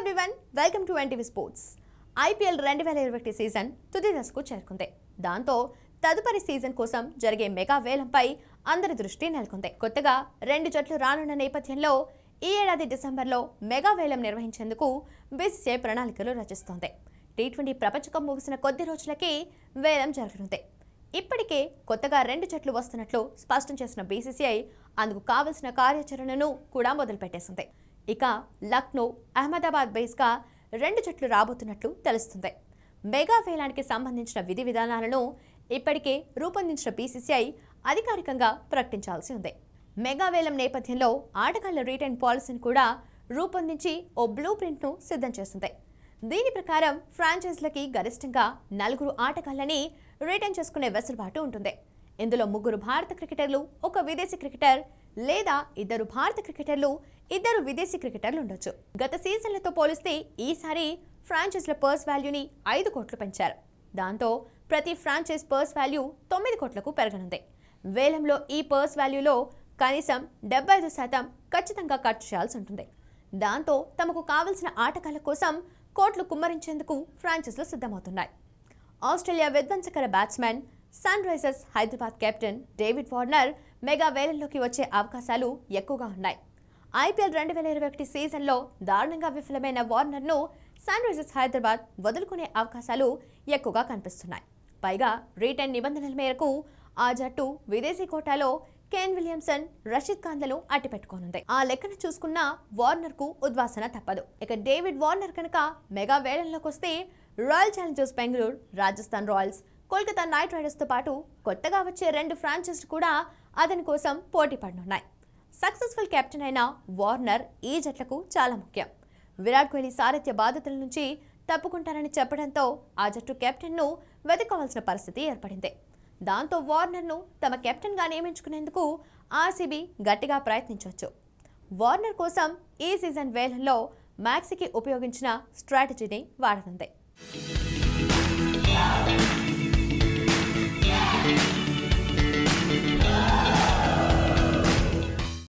Everyone welcome to NTV sports IPL రెండు వేల ఇరవై ఒకటి సీజన్ తుది దశకు చేరుకుంది. దాంతో తదుపరి సీజన్ కోసం జరిగే మెగా వేలంపై అందరి దృష్టి నెలకొంది. కొత్తగా రెండు జట్లు రానున్న నేపథ్యంలో ఈ ఏడాది డిసెంబర్లో మెగా వేలం నిర్వహించేందుకు బీసీసీఐ ప్రణాళికలు రచిస్తోంది. టీ ట్వంటీ ప్రపంచకప్ ముగిసిన కొద్ది రోజులకి వేలం జరగనుంది. ఇప్పటికే కొత్తగా రెండు జట్లు వస్తున్నట్లు స్పష్టం చేసిన బీసీసీఐ అందుకు కావలసిన కార్యాచరణను కూడా మొదలుపెట్టేసింది. ఇక లక్నో అహ్మదాబాద్ బేస్గా రెండు జట్లు రాబోతున్నట్లు తెలుస్తుంది. మెగా వేలానికి సంబంధించిన విధి విధానాలను ఇప్పటికే రూపొందించిన బీసీసీఐ అధికారికంగా ప్రకటించాల్సి ఉంది. మెగా వేలం నేపథ్యంలో ఆటగాళ్ళ రిటర్న్ పాలసీని కూడా రూపొందించి ఓ బ్లూ ప్రింట్ను సిద్ధం చేసింది దీని ప్రకారం ఫ్రాంచైజ్లకి గరిష్టంగా నలుగురు ఆటగాళ్ళని రిటర్న్ చేసుకునే వెసులుబాటు ఉంటుంది. ఇందులో ముగ్గురు భారత క్రికెటర్లు ఒక విదేశీ క్రికెటర్ లేదా ఇద్దరు భారత క్రికెటర్లు ఇద్దరు విదేశీ క్రికెటర్లు ఉండొచ్చు. గత సీజన్లతో పోలిస్తే ఈసారి ఫ్రాంచైజ్ల పర్స్ వాల్యూని ఐదు కోట్లు పెంచారు. దాంతో ప్రతి ఫ్రాంచైజ్ పర్స్ వాల్యూ తొమ్మిది కోట్లకు పెరగనుంది. వేలంలో ఈ పర్స్ వాల్యూలో కనీసం డెబ్బై ఐదు శాతం ఖచ్చితంగా ఖర్చు చేయాల్సి ఉంటుంది. దాంతో తమకు కావలసిన ఆటగాళ్ళ కోసం కోట్లు కుమ్మరించేందుకు ఫ్రాంచైజ్లు సిద్ధమవుతున్నాయి. Australia విధ్వంసకర batsmen Sunrisers Hyderabad captain David Warner mega వేలంలోకి వచ్చే అవకాశాలు ఎక్కువగా ఉన్నాయి. ఐపీఎల్ రెండు వేల ఇరవై ఒకటి సీజన్లో దారుణంగా విఫలమైన వార్నర్ను సన్ రైజర్స్ హైదరాబాద్ వదులుకునే అవకాశాలు ఎక్కువగా కనిపిస్తున్నాయి. పైగా రిటర్న్ నిబంధనల మేరకు ఆ జట్టు విదేశీ కోటాలో కేన్ విలియమ్సన్ రషీద్ ఖాన్లను అట్టిపెట్టుకోనుంది ఆ లెక్కన చూసుకున్న వార్నర్కు ఉద్వాసన తప్పదు. ఇక డేవిడ్ వార్నర్ కనుక మెగా వేలంలోకి వస్తే Royal Challengers Bengaluru Rajasthan Royals Kolkata Knight రైడర్స్తో పాటు కొత్తగా వచ్చే రెండు ఫ్రాంచైజీలు కూడా అతని కోసం పోటీ పడనున్నాయి. సక్సెస్ఫుల్ కెప్టెన్ అయిన వార్నర్ ఈ జట్లకు చాలా ముఖ్యం. విరాట్ కోహ్లీ సారథ్య బాధ్యతల నుంచి తప్పుకుంటారని చెప్పడంతో ఆ జట్టు కెప్టెన్ను వెతుకోవాల్సిన పరిస్థితి ఏర్పడింది. దాంతో వార్నర్ను తమ కెప్టెన్గా నియమించుకునేందుకు ఆర్సీబీ గట్టిగా ప్రయత్నించవచ్చు. వార్నర్ కోసం ఈ సీజన్ వేలంలో మ్యాక్సీకి ఉపయోగించిన స్ట్రాటజీని వాడనుంది.